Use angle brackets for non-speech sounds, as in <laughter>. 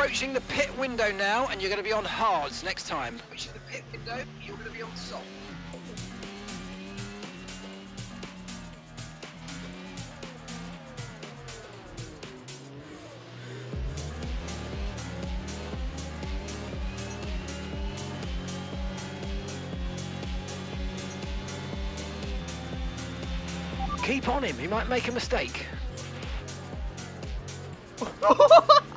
approaching the pit window now, and you're going to be on hards next time. Approaching the pit window, you're going to be on soft. Keep on him, he might make a mistake. <laughs>